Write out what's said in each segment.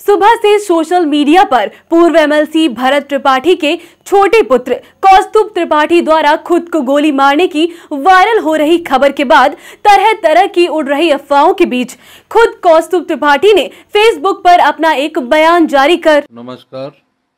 सुबह से social media पर पूर्व एमएलसी भरत त्रिपाठी के छोटे पुत्र कौस्तुभ त्रिपाठी द्वारा खुद को गोली मारने की वायरल हो रही खबर के बाद तरह तरह की उड़ रही अफवाहों के बीच खुद कौस्तुभ त्रिपाठी ने फेसबुक पर अपना एक बयान जारी कर नमस्कार,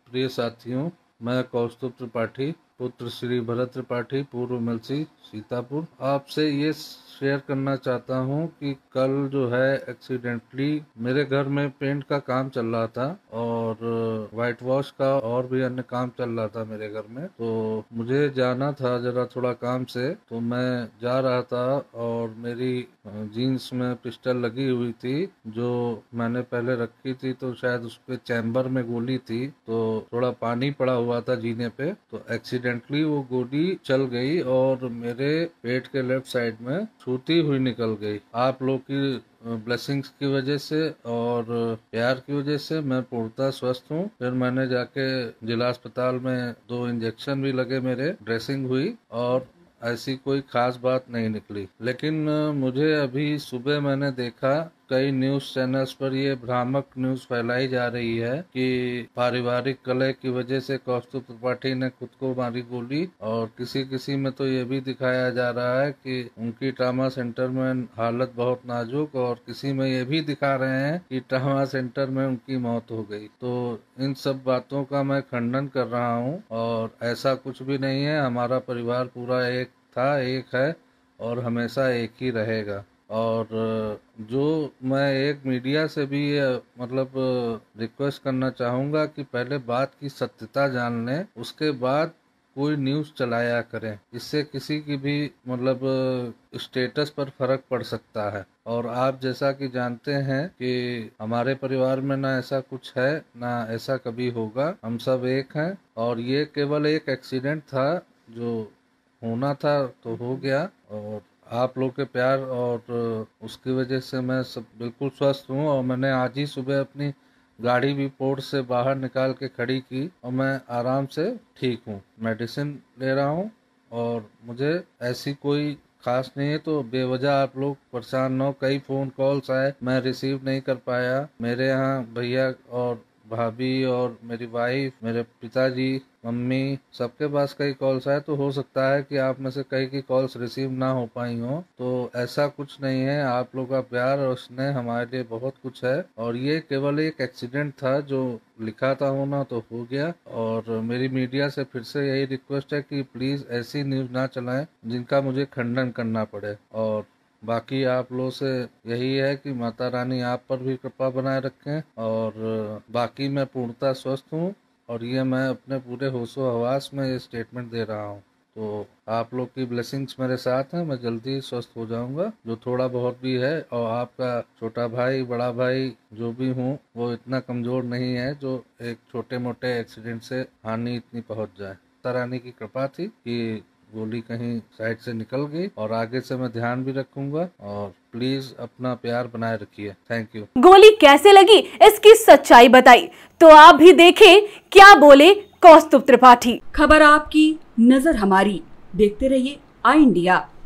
प्रिय साथियों, मैं कौस्तुभ त्रिपाठी, पुत्र श्री भरत त्रिपाठी, पूर्व एमएलसी सीतापुर। आपसे ये शेयर करना चाहता हूँ कि कल जो है एक्सीडेंटली मेरे घर में पेंट का काम चल रहा था और वाइट वॉश का और भी अन्य काम चल रहा था मेरे घर में। तो मुझे जाना था जरा थोड़ा काम से। तो मैं जा रहा था और मेरी जीन्स में पिस्टल लगी हुई थी जो मैंने पहले रखी थी तो शायद उस पर चैम्बर में गोली थी। तो थोड़ा पानी पड़ा हुआ था जीने पे। तो एक्सीडेंटली वो गोली चल गई और मेरे पेट के लेफ़्ट साइड में छूती हुई निकल गई। आप लोग की ब्लेसिंग्स की वजह से और प्यार की वजह से मैं पूर्णतः स्वस्थ हूँ। फिर मैंने जाके जिला अस्पताल में दो इंजेक्शन भी लगे मेरे ड्रेसिंग हुई और ऐसी कोई खास बात नहीं निकली। लेकिन मुझे अभी सुबह मैंने देखा कई न्यूज़ चैनल्स पर ये भ्रामक न्यूज़ फैलाई जा रही है कि पारिवारिक कलह की वजह से कौस्तुभ त्रिपाठी ने खुद को मारी गोली और किसी किसी में तो ये भी दिखाया जा रहा है कि उनकी ट्रामा सेंटर में हालत बहुत नाजुक और किसी में ये भी दिखा रहे हैं कि ट्रामा सेंटर में उनकी मौत हो गई। तो इन सब बातों का मैं खंडन कर रहा हूँ और ऐसा कुछ भी नहीं है। हमारा परिवार पूरा एक था, एक है और हमेशा एक ही रहेगा। और, जो मैं एक मीडिया से भी मतलब रिक्वेस्ट करना चाहूँगा कि पहले बात की सत्यता जान लें उसके बाद कोई न्यूज़ चलाया करें। इससे किसी की भी मतलब स्टेटस पर फ़र्क पड़ सकता है। और आप जैसा कि जानते हैं कि हमारे परिवार में ना ऐसा कुछ है, ना ऐसा कभी होगा। हम सब एक हैं और ये केवल एक एक्सीडेंट था, जो होना था तो हो गया और आप लोग के प्यार और उसकी वजह से मैं सब बिल्कुल स्वस्थ हूँ और मैंने आज ही सुबह अपनी गाड़ी भी पोर्ट से बाहर निकाल के खड़ी की और मैं आराम से ठीक हूँ। मेडिसिन ले रहा हूँ और मुझे ऐसी कोई खास नहीं है तो बेवजह आप लोग परेशान न हो। कई फ़ोन कॉल्स आए, मैं रिसीव नहीं कर पाया। मेरे यहाँ भैया और भाभी और मेरी वाइफ मेरे पिताजी, मम्मी, सबके पास कई कॉल्स आए तो हो सकता है कि आप में से कई की कॉल्स रिसीव ना हो पाई हो। तो ऐसा कुछ नहीं है। आप लोग का प्यार और स्नेह हमारे लिए बहुत कुछ है। और ये केवल एक एक्सीडेंट था जो लिखा था होना तो हो गया। और मेरी मीडिया से फिर से यही रिक्वेस्ट है कि प्लीज़ ऐसी न्यूज़ ना चलाएँ जिनका मुझे खंडन करना पड़े। और बाकी आप लोगों से यही है कि माता रानी आप पर भी कृपा बनाए रखें और बाकी मैं पूर्णतः स्वस्थ हूँ और ये मैं अपने पूरे होशो हवास में ये स्टेटमेंट दे रहा हूँ। तो आप लोग की ब्लेसिंग्स मेरे साथ हैं, मैं जल्दी स्वस्थ हो जाऊँगा। जो थोड़ा बहुत भी है और आपका छोटा भाई, बड़ा भाई जो भी हूँ, वो इतना कमज़ोर नहीं है जो एक छोटे मोटे एक्सीडेंट से हानि इतनी पहुँच जाए। तरानी की कृपा थी कि गोली कहीं साइड से निकल गई और आगे से मैं ध्यान भी रखूँगा और प्लीज़ अपना प्यार बनाए रखिए। थैंक यू गोली कैसे लगी इसकी सच्चाई बताई। तो आप भी देखें क्या बोले कौस्तुभ त्रिपाठी। खबर आपकी नज़र हमारी। देखते रहिए आई इंडिया।